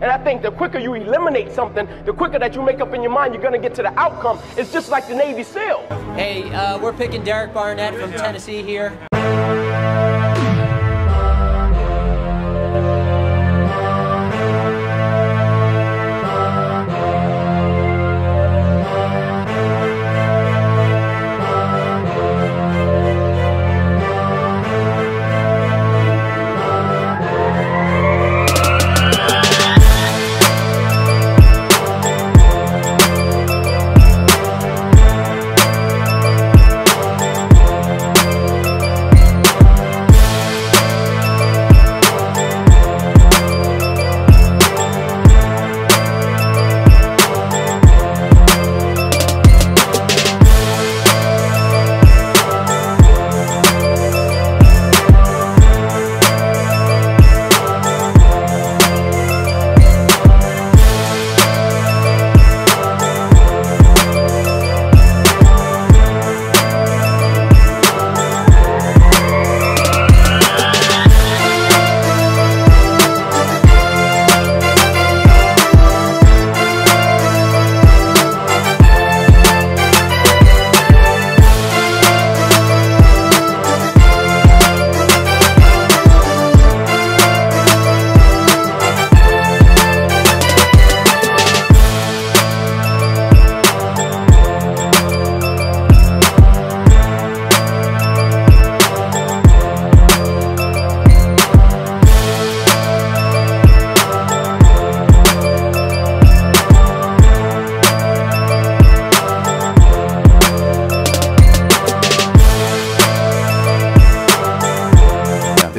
And I think the quicker you eliminate something, the quicker that you make up in your mind you're going to get to the outcome. It's just like the Navy SEAL. Hey, uh, we're picking Derek Barnett from Tennessee here.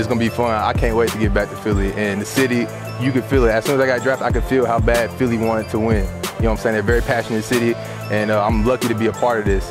It's gonna be fun. I can't wait to get back to Philly. And the city, you could feel it. As soon as I got drafted, I could feel how bad Philly wanted to win. You know what I'm saying? They're a very passionate city, and uh, I'm lucky to be a part of this.